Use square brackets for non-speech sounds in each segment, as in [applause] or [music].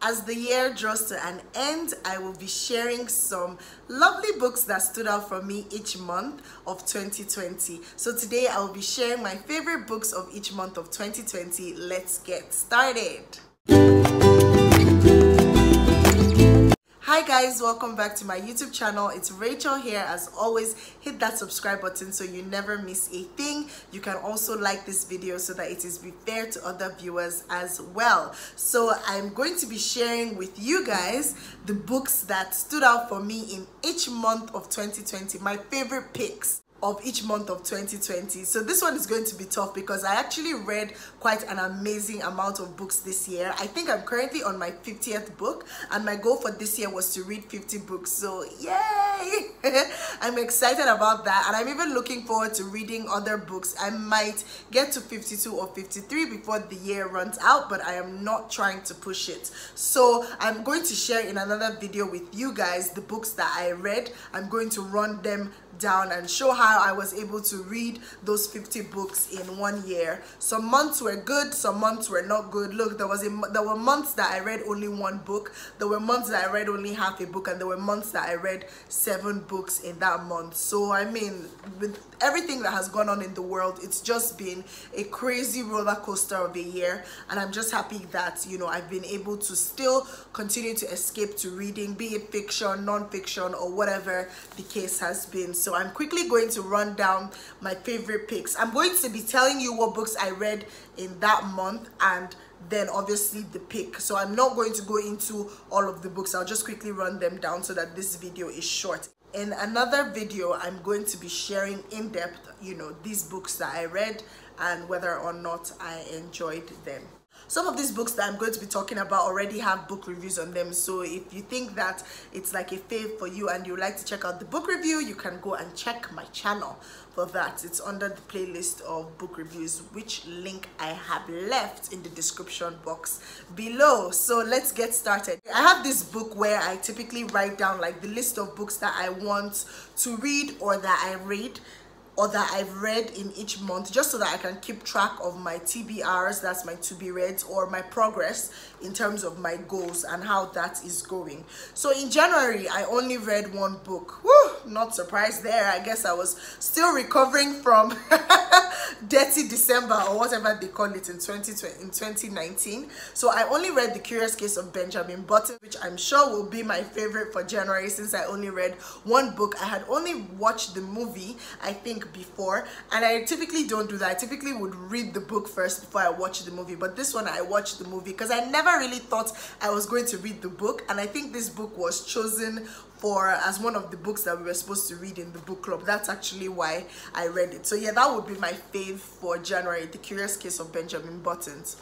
As the year draws to an end, I will be sharing some lovely books that stood out for me each month of 2020. So today I will be sharing my favorite books of each month of 2020. Let's get started. Hi guys, welcome back to my YouTube channel. It's Rachel here. As always, hit that subscribe button so you never miss a thing. You can also like this video so that it is be fair to other viewers as well. So I'm going to be sharing with you guys the books that stood out for me in each month of 2020, my favorite picks of each month of 2020 so this one is going to be tough because i actually read quite an amazing amount of books this year. I think i'm currently on my 50th book and my goal for this year was to read 50 books. So yay [laughs] i'm excited about that and i'm even looking forward to reading other books i might get to 52 or 53 before the year runs out but i am not trying to push it so i'm going to share in another video with you guys the books that i read i'm going to run them down and show how I was able to read those 50 books in one year. Some months were good, some months were not good. Look, there was a, there were months that I read only one book. There were months that I read only half a book and there were months that I read seven books in that month. So I mean, with everything that has gone on in the world, it's just been a crazy roller coaster of a year. And I'm just happy that, you know, I've been able to still continue to escape to reading, be it fiction, non-fiction or whatever the case has been. So so i'm quickly going to run down my favorite picks. I'm going to be telling you what books i read in that month and then obviously the pick. So i'm not going to go into all of the books. I'll just quickly run them down so that this video is short in another video i'm going to be sharing in depth you know these books that i read and whether or not i enjoyed them some of these books that i'm going to be talking about already have book reviews on them. So if you think that it's like a fave for you and you like to check out the book review you can go and check my channel for that. It's under the playlist of book reviews which link i have left in the description box below. So let's get started. I have this book where i typically write down like the list of books that i want to read or that i read or that I've read in each month just so that I can keep track of my TBRs, that's my to be read, or my progress in terms of my goals and how that is going. So in January, I only read one book. Whew, not surprised there. I guess I was still recovering from [laughs] dirty December or whatever they call it in 2020 in 2019. So I only read The Curious Case of Benjamin Button, which I'm sure will be my favorite for January since I only read one book. I had only watched the movie, I think before and I typically don't do that. I typically would read the book first before I watch the movie but this one I watched the movie because I never really thought I was going to read the book and I think this book was chosen for as one of the books that we were supposed to read in the book club. That's actually why I read it. So yeah that would be my fave for January The Curious Case of Benjamin Buttons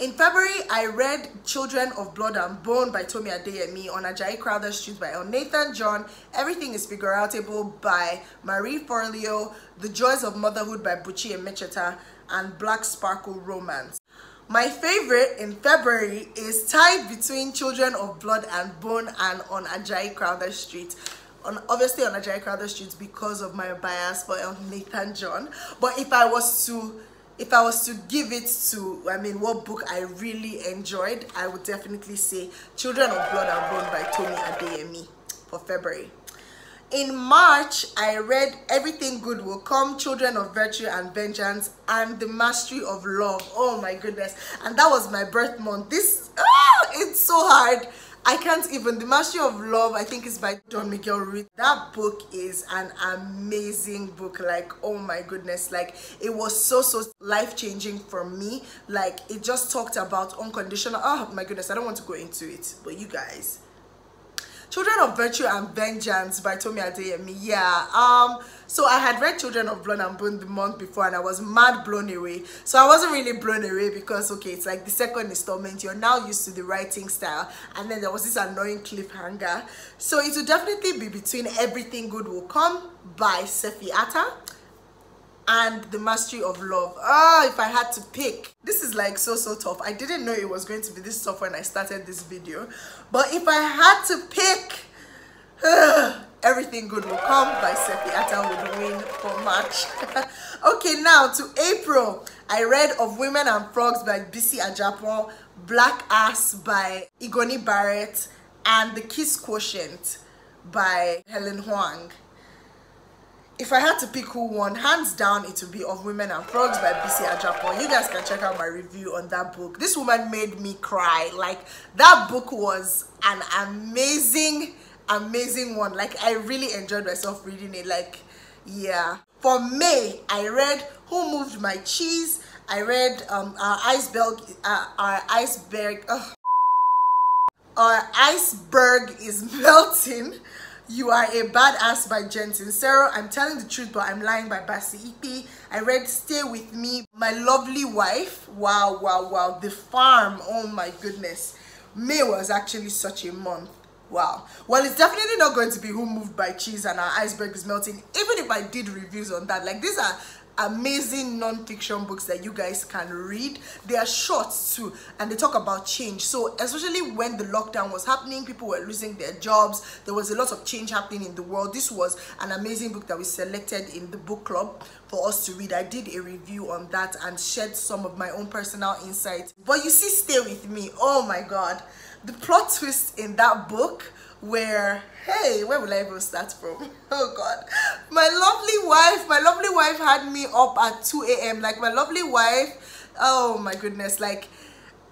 in February, I read Children of Blood and Bone by Tomi Adeyemi, on Ajayi Crowther Street by Elnathan John, Everything is Figureoutable by Marie Forleo, The Joys of Motherhood by Buchi Emecheta, and Black Sparkle Romance. My favorite in February is tied between Children of Blood and Bone and on Ajayi Crowther Street. On, obviously on Ajayi Crowther Street because of my bias for Nathan John. But if I was to if I was to give it to, I mean, what book I really enjoyed, I would definitely say Children of Blood and Bone by Tomi Adeyemi for February. In March, I read Everything Good Will Come, Children of Virtue and Vengeance, and The Mastery of Love. Oh my goodness. And that was my birth month. This, ah, it's so hard I can't even. The Mastery of Love, I think is by Don Miguel Ruiz. That book is an amazing book. Like, oh my goodness. Like, it was so, so life-changing for me. Like, it just talked about unconditional. Oh my goodness, I don't want to go into it. But you guys, Children of Virtue and Vengeance by Tomi Adeyemi. Yeah. Um. So I had read Children of Blood and Bone the month before and I was mad blown away. So I wasn't really blown away because okay, it's like the second installment. You're now used to the writing style, and then there was this annoying cliffhanger. So it will definitely be between Everything Good Will Come by Sefi Atta and the mastery of love. Ah oh, if i had to pick this is like so so tough. I didn't know it was going to be this tough when i started this video. But if i had to pick uh, [sighs] everything good will come by Sefi Atta would win for March. [laughs] Okay now to April. I read of Women and Frogs by Bisi Adjapon Black Ass by Igoni Barrett, and The Kiss Quotient by Helen Hoang. If I had to pick who won, hands down it would be Of Women and Frogs by Bisi Adjapon. You guys can check out my review on that book. This woman made me cry. Like, that book was an amazing, amazing one. Like, I really enjoyed myself reading it. Like, yeah. For May, I read Who Moved My Cheese. I read um, Our Iceberg, uh, Our Iceberg, Our Iceberg is Melting. You Are a Badass by Jen Sincero. I'm telling the truth, but I'm lying by Bassey Ikpi. I read Stay With Me, My Lovely Wife. Wow, wow, wow. The Farm. Oh my goodness. May was actually such a month. Wow. Well, it's definitely not going to be Who Moved by Cheese and Our Iceberg is Melting. Even if I did reviews on that. Like, these are amazing non-fiction books that you guys can read. They are short too and they talk about change. So especially when the lockdown was happening people were losing their jobs. There was a lot of change happening in the world. This was an amazing book that we selected in the book club for us to read. I did a review on that and shared some of my own personal insights. But you see stay with me. Oh my god. The plot twist in that book where hey where will i even start from? [laughs] Oh god. My lovely wife my lovely wife had me up at 2 a.m like my lovely wife oh my goodness. Like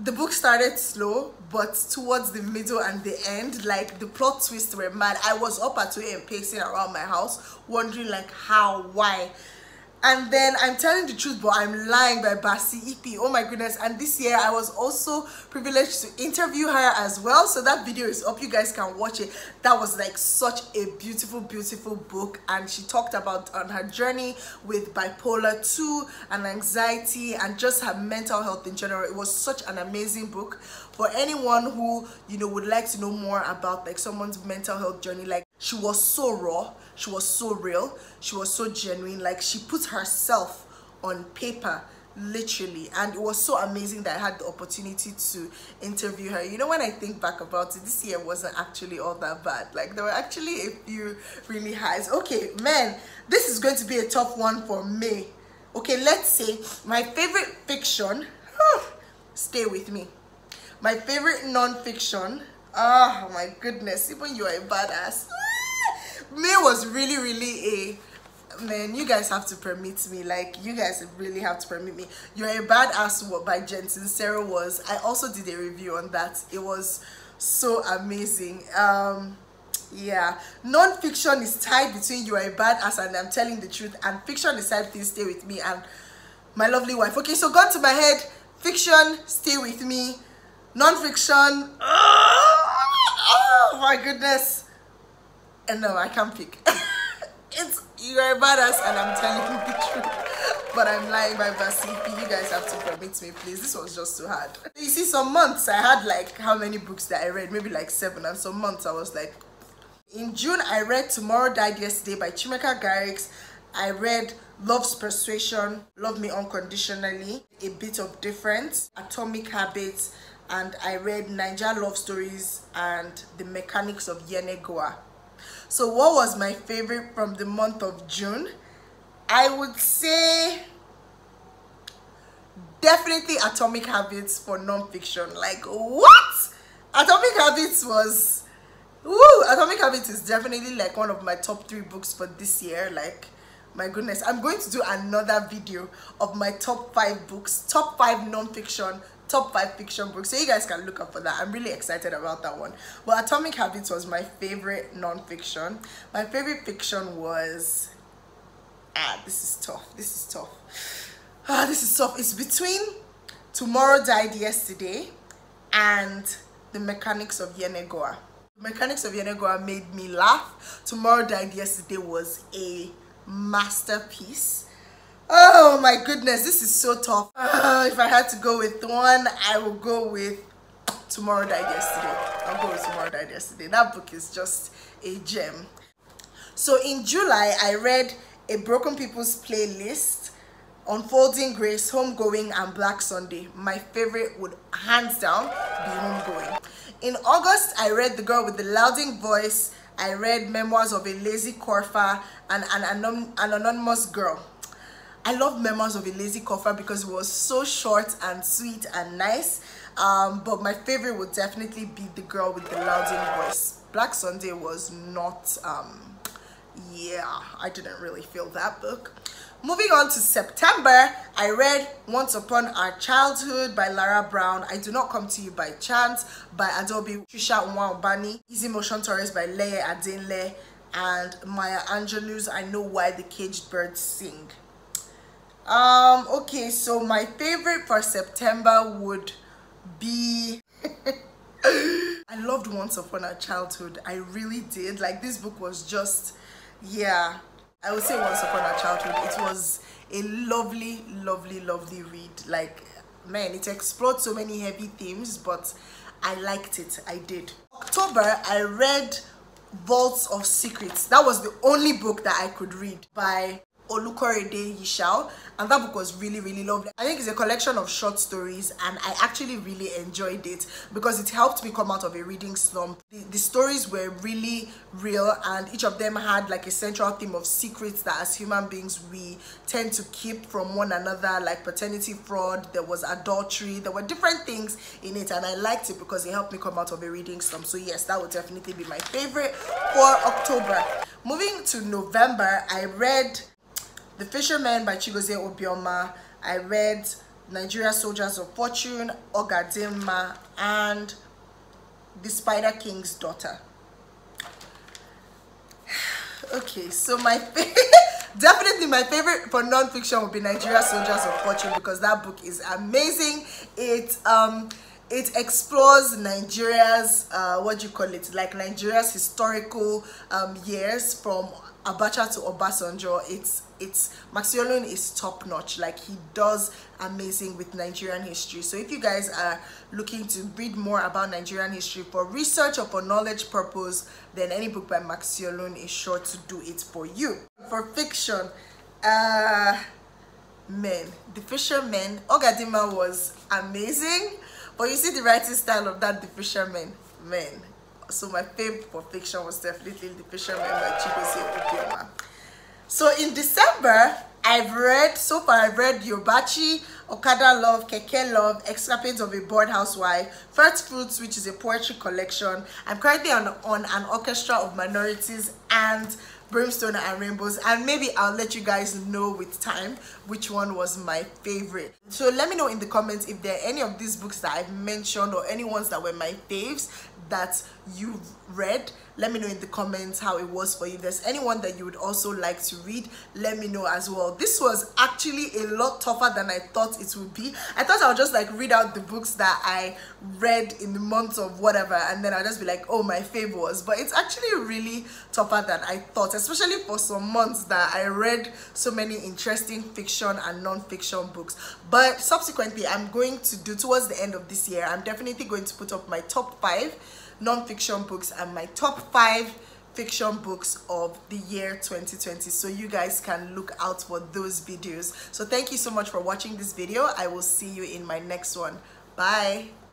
the book started slow but towards the middle and the end like the plot twists were mad. I was up at 2 a.m pacing around my house wondering like how why and then i'm telling the truth but i'm lying by Bassey Ikpi. oh my goodness. And this year i was also privileged to interview her as well. So that video is up. You guys can watch it. That was like such a beautiful beautiful book. And she talked about on her journey with bipolar 2 and anxiety and just her mental health in general. It was such an amazing book. For anyone who you know would like to know more about like someone's mental health journey like she was so raw she was so real she was so genuine like she put herself on paper literally. And it was so amazing that i had the opportunity to interview her. You know when i think back about it this year wasn't actually all that bad. Like there were actually a few really highs. Okay man this is going to be a tough one for me. Okay let's say my favorite fiction stay with me. My favorite non-fiction oh my goodness even you are a badass May was really, really a man you guys have to permit me. Like you guys really have to permit me. You're a badass what by Jen Sincero was. I also did a review on that. It was so amazing. Um yeah. Non-fiction is tied between you are a badass and i'm telling the truth and fiction is please stay with me and my lovely wife. Okay so gun to my head. Fiction stay with me. Non-fiction. Oh my goodness and no, I can't pick. [laughs] it's you're a badass and I'm telling you the truth. But I'm lying by Bassey Ikpi. You guys have to permit me, please. This was just too hard. You see, some months I had like how many books that I read? Maybe like seven. And some months I was like, in June I read Tomorrow Died Yesterday by Chimeka Garricks. I read Love's Persuasion, Love Me Unconditionally, A Bit of Difference, Atomic Habits, and I read Niger Love Stories and The Mechanics of Yenagoa. So what was my favorite from the month of June? I would say definitely Atomic Habits for non-fiction. Like what? Atomic Habits was woo, Atomic Habits is definitely like one of my top three books for this year. Like my goodness i'm going to do another video of my top five books top five non-fiction top five fiction books. So you guys can look up for that. I'm really excited about that one. Well atomic habits was my favorite non-fiction. My favorite fiction was ah this is tough. This is tough. Ah this is tough. It's between tomorrow died yesterday and the mechanics of yenagoa. The mechanics of yenagoa made me laugh. Tomorrow died yesterday was a masterpiece Oh my goodness, this is so tough. [laughs] Uh, if I had to go with one, I will go with Tomorrow Died Yesterday. I'll go with Tomorrow Died Yesterday. That book is just a gem. So in July, I read A Broken People's Playlist, Unfolding Grace, Homegoing, and Black Sunday. My favorite would hands down be Homegoing. In August, I read The Girl with the Louding Voice. I read Memoirs of a Lazy Corfa and an, an Anonymous Girl. I love Memoirs of a Lazy Cougher because it was so short and sweet and nice. um, but my favorite would definitely be the girl with the louding voice. Black sunday was not um yeah i didn't really feel that book. Moving on to september i read once upon our childhood by lara brown. I do not come to you by chance by Adaobi Tricia Nwaubani, easy motion tourist by leye adenle and maya angelou's i know why the caged birds sing um okay so my favorite for september would be [laughs] i loved once upon a childhood. I really did. Like this book was just yeah i would say once upon a childhood. It was a lovely lovely lovely read. Like man it explored so many heavy themes but i liked it. I did. October i read vaults of secrets. That was the only book that i could read by Olukorede Yishau and that book was really really lovely. I think it's a collection of short stories and I actually really enjoyed it because it helped me come out of a reading slump. The, the stories were really real and each of them had like a central theme of secrets that as human beings we tend to keep from one another like paternity fraud, there was adultery, there were different things in it and I liked it because it helped me come out of a reading slump. So yes, that would definitely be my favorite for October. Moving to November, I read the Fisherman by Chigozie Obioma. I read Nigeria Soldiers of Fortune, Ogadimma, and The Spider King's Daughter. [sighs] okay, so my [laughs] definitely my favorite for non-fiction would be Nigeria Soldiers of Fortune because that book is amazing. It um it explores Nigeria's uh, what do you call it like Nigeria's historical um, years from Abacha to Obasanjo, it's it's Max Siollun is top notch. Like he does amazing with Nigerian history. So if you guys are looking to read more about Nigerian history for research or for knowledge purpose, then any book by Max Siollun is sure to do it for you. For fiction, uh men, the fisherman, Ogadimma was amazing. But you see the writing style of that the fisherman, man, so my favorite for fiction was definitely The Fisherman by Chigozie Obioma. So in December, I've read, so far I've read Yobachi, Okada Love, Keke Love, Escapades of a Bored Housewife, First Fruits, which is a poetry collection. I'm currently on, on an orchestra of minorities and brimstone and rainbows and maybe i'll let you guys know with time which one was my favorite. So let me know in the comments if there are any of these books that i've mentioned or any ones that were my faves that you've read let me know in the comments how it was for you. If there's anyone that you would also like to read let me know as well. This was actually a lot tougher than i thought it would be. I thought i would just like read out the books that i read in the months of whatever and then i'll just be like oh my favorite was but it's actually really tougher than i thought especially for some months that i read so many interesting fiction and non-fiction books. But subsequently i'm going to do towards the end of this year i'm definitely going to put up my top five non-fiction books and my top five fiction books of the year 2020 so you guys can look out for those videos. So thank you so much for watching this video. I will see you in my next one. Bye